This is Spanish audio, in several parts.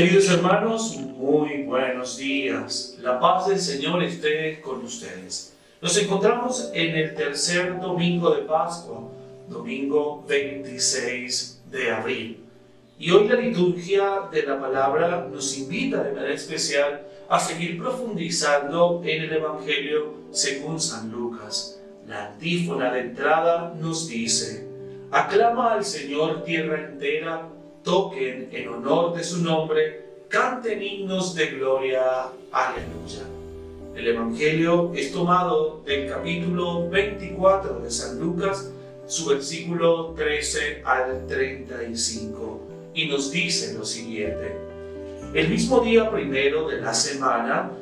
Queridos hermanos, muy buenos días. La paz del Señor esté con ustedes. Nos encontramos en el tercer domingo de Pascua, domingo 26 de abril. Y hoy la liturgia de la palabra nos invita de manera especial a seguir profundizando en el Evangelio según San Lucas. La antífona de entrada nos dice, aclama al Señor tierra entera, toquen en honor de su nombre, canten himnos de gloria. Aleluya. El Evangelio es tomado del capítulo 24 de San Lucas, su versículo 13 al 35, y nos dice lo siguiente. El mismo día primero de la semana,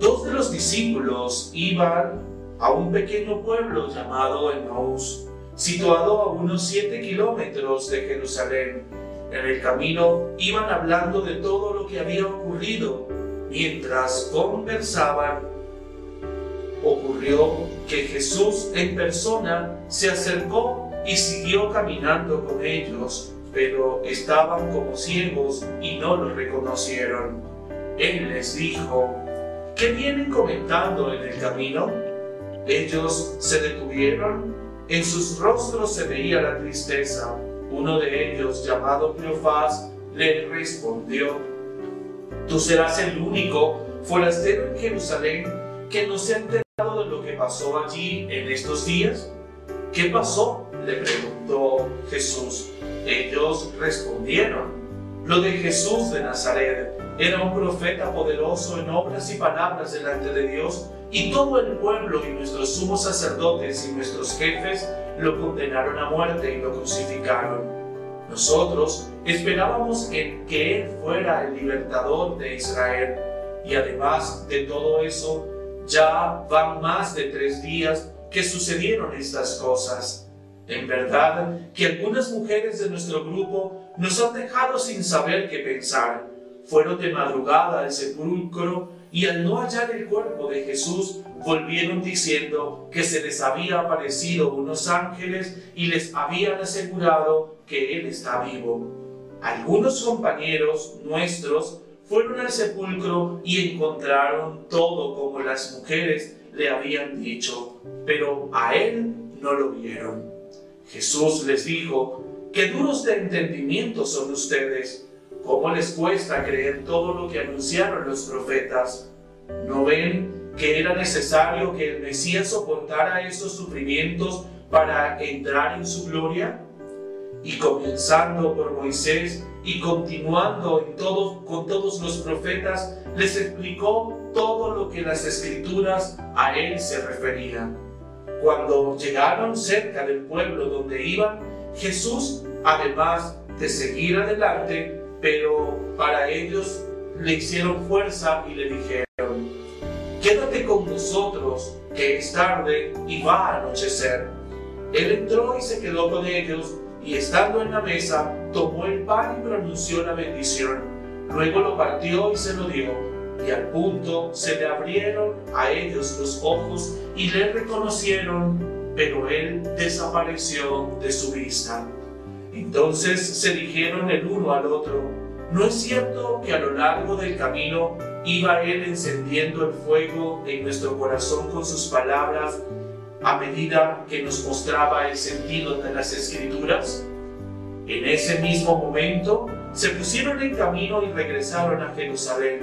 dos de los discípulos iban a un pequeño pueblo llamado Emmaús situado a unos 7 kilómetros de Jerusalén. En el camino iban hablando de todo lo que había ocurrido. Mientras conversaban, ocurrió que Jesús en persona se acercó y siguió caminando con ellos, pero estaban como ciegos y no lo reconocieron. Él les dijo, ¿qué vienen comentando en el camino? Ellos se detuvieron en sus rostros se veía la tristeza. Uno de ellos, llamado Cleofás, le respondió, Tú serás el único forastero en Jerusalén que no se ha enterado de lo que pasó allí en estos días. ¿Qué pasó? le preguntó Jesús. Ellos respondieron, lo de Jesús de Nazaret era un profeta poderoso en obras y palabras delante de Dios y todo el pueblo y nuestros sumos sacerdotes y nuestros jefes lo condenaron a muerte y lo crucificaron. Nosotros esperábamos en que Él fuera el libertador de Israel. Y además de todo eso, ya van más de tres días que sucedieron estas cosas. En verdad que algunas mujeres de nuestro grupo nos han dejado sin saber qué pensar. Fueron de madrugada al sepulcro y al no hallar el cuerpo de Jesús, volvieron diciendo que se les había aparecido unos ángeles y les habían asegurado que Él está vivo. Algunos compañeros nuestros fueron al sepulcro y encontraron todo como las mujeres le habían dicho, pero a Él no lo vieron. Jesús les dijo, qué duros de entendimiento son ustedes ¿Cómo les cuesta creer todo lo que anunciaron los profetas? ¿No ven que era necesario que el Mesías soportara esos sufrimientos para entrar en su gloria? Y comenzando por Moisés y continuando en con todos los profetas, les explicó todo lo que las escrituras a él se referían. Cuando llegaron cerca del pueblo donde iban, Jesús, además de seguir adelante, pero para ellos le hicieron fuerza y le dijeron, quédate con nosotros, que es tarde y va a anochecer. Él entró y se quedó con ellos, y estando en la mesa, tomó el pan y pronunció la bendición. Luego lo partió y se lo dio, y al punto se le abrieron a ellos los ojos y le reconocieron, pero él desapareció de su vista. Entonces se dijeron el uno al otro, ¿no es cierto que a lo largo del camino iba él encendiendo el fuego en nuestro corazón con sus palabras a medida que nos mostraba el sentido de las escrituras? En ese mismo momento se pusieron en camino y regresaron a Jerusalén.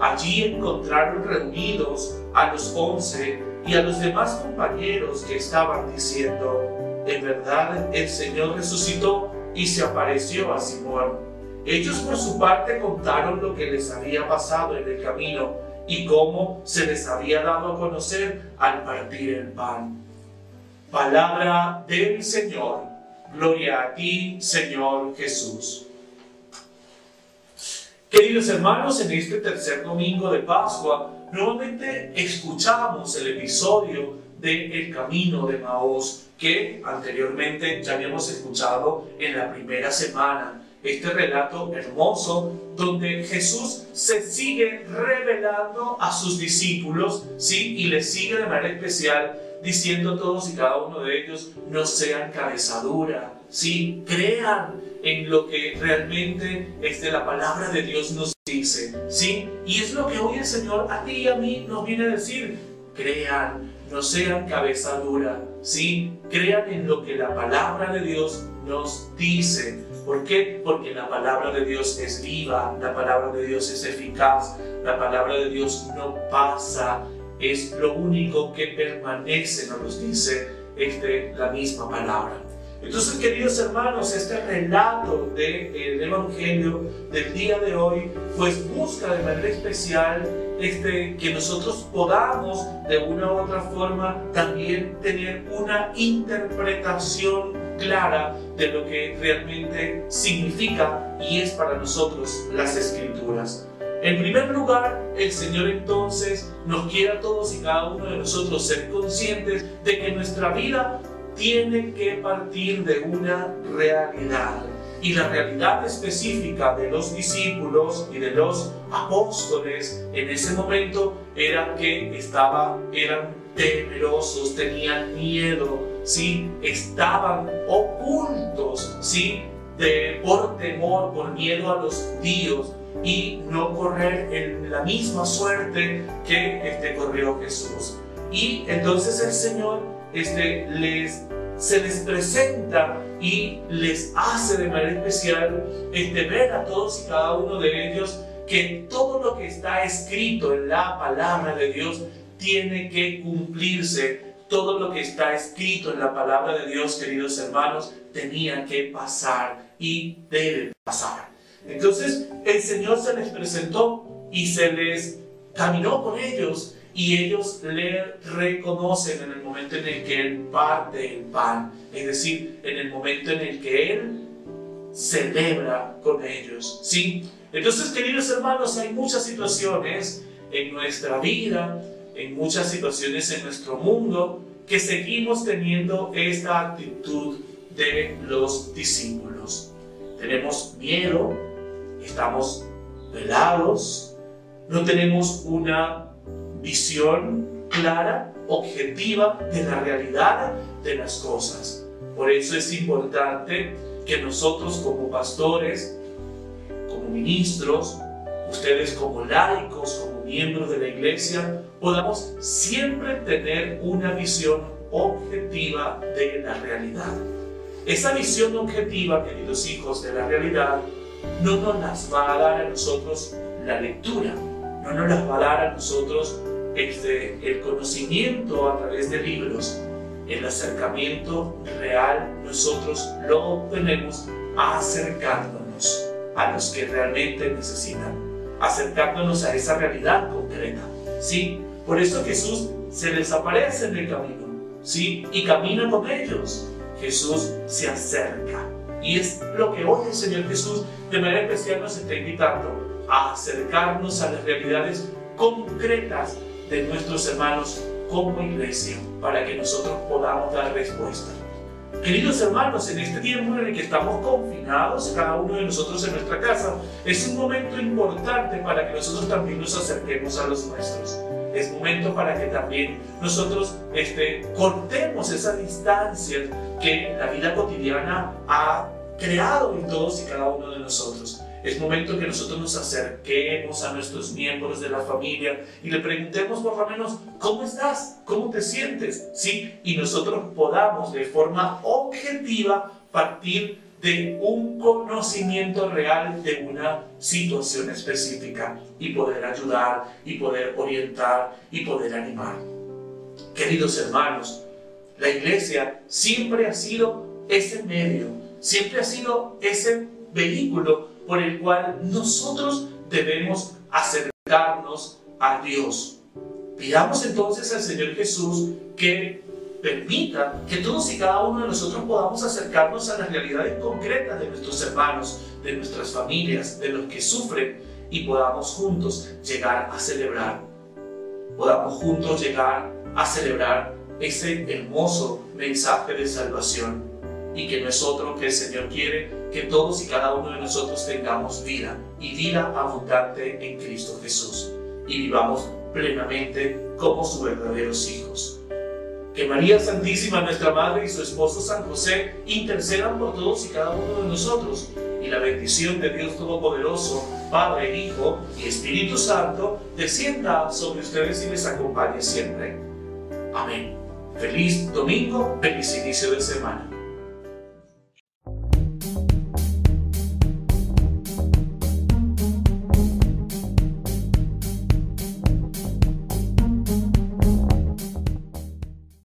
Allí encontraron reunidos a los once y a los demás compañeros que estaban diciendo, en verdad el Señor resucitó y se apareció a Simón. Ellos por su parte contaron lo que les había pasado en el camino y cómo se les había dado a conocer al partir el pan. Palabra del Señor. Gloria a ti, Señor Jesús. Queridos hermanos, en este tercer domingo de Pascua, nuevamente escuchamos el episodio de El Camino de Maús, que anteriormente ya habíamos escuchado en la primera semana. Este relato hermoso donde Jesús se sigue revelando a sus discípulos, ¿sí? Y les sigue de manera especial diciendo todos y cada uno de ellos, no sean cabezadura, ¿sí? Crean en lo que realmente este, la palabra de Dios nos dice, ¿sí? Y es lo que hoy el Señor a ti y a mí nos viene a decir, crean, no sean cabeza dura, ¿sí? Crean en lo que la palabra de Dios nos dice. ¿Por qué? Porque la palabra de Dios es viva, la palabra de Dios es eficaz, la palabra de Dios no pasa, es lo único que permanece, nos dice este, la misma palabra. Entonces, queridos hermanos, este relato del Evangelio del día de hoy, pues busca de manera especial este, que nosotros podamos de una u otra forma también tener una interpretación clara de lo que realmente significa y es para nosotros las escrituras. En primer lugar, el Señor entonces nos quiere a todos y cada uno de nosotros ser conscientes de que nuestra vida tiene que partir de una realidad. Y la realidad específica de los discípulos y de los apóstoles en ese momento era que estaba, eran temerosos, tenían miedo, ¿sí? estaban ocultos ¿sí? de, por temor, por miedo a los judíos y no correr en la misma suerte que este, corrió Jesús. Y entonces el Señor este, les, se les presenta y les hace de manera especial este, ver a todos y cada uno de ellos que todo lo que está escrito en la palabra de Dios tiene que cumplirse. Todo lo que está escrito en la palabra de Dios, queridos hermanos, tenía que pasar y debe pasar. Entonces el Señor se les presentó y se les caminó con ellos y ellos le reconocen en el momento en el que Él parte el pan, es decir, en el momento en el que Él celebra con ellos. ¿sí? Entonces, queridos hermanos, hay muchas situaciones en nuestra vida, en muchas situaciones en nuestro mundo, que seguimos teniendo esta actitud de los discípulos. Tenemos miedo, estamos velados, no tenemos una visión clara, objetiva de la realidad de las cosas. Por eso es importante que nosotros como pastores, como ministros, ustedes como laicos, como miembros de la iglesia, podamos siempre tener una visión objetiva de la realidad. Esa visión objetiva, queridos hijos, de la realidad, no nos las va a dar a nosotros la lectura, no nos las va a dar a nosotros el conocimiento a través de libros, el acercamiento real, nosotros lo obtenemos acercándonos a los que realmente necesitan, acercándonos a esa realidad concreta. ¿sí? Por eso Jesús se les aparece en el camino ¿sí? y camina con ellos. Jesús se acerca. Y es lo que hoy el Señor Jesús de manera especial nos está invitando a acercarnos a las realidades concretas de nuestros hermanos como iglesia para que nosotros podamos dar respuesta. Queridos hermanos, en este tiempo en el que estamos confinados, cada uno de nosotros en nuestra casa, es un momento importante para que nosotros también nos acerquemos a los nuestros. Es momento para que también nosotros este, cortemos esa distancia que la vida cotidiana ha creado en todos y cada uno de nosotros. Es momento que nosotros nos acerquemos a nuestros miembros de la familia y le preguntemos por lo menos, ¿cómo estás? ¿Cómo te sientes? ¿Sí? Y nosotros podamos de forma objetiva partir de un conocimiento real de una situación específica y poder ayudar y poder orientar y poder animar. Queridos hermanos, la iglesia siempre ha sido ese medio, siempre ha sido ese vehículo por el cual nosotros debemos acercarnos a Dios. Pidamos entonces al Señor Jesús que permita que todos y cada uno de nosotros podamos acercarnos a las realidades concretas de nuestros hermanos, de nuestras familias, de los que sufren y podamos juntos llegar a celebrar. Podamos juntos llegar a celebrar ese hermoso mensaje de salvación y que no es otro que el Señor quiere que todos y cada uno de nosotros tengamos vida y vida abundante en Cristo Jesús y vivamos plenamente como sus verdaderos hijos. Que María Santísima, nuestra Madre y su esposo San José intercedan por todos y cada uno de nosotros. Y la bendición de Dios Todopoderoso, Padre, Hijo y Espíritu Santo, descienda sobre ustedes y les acompañe siempre. Amén. Feliz domingo, feliz inicio de semana.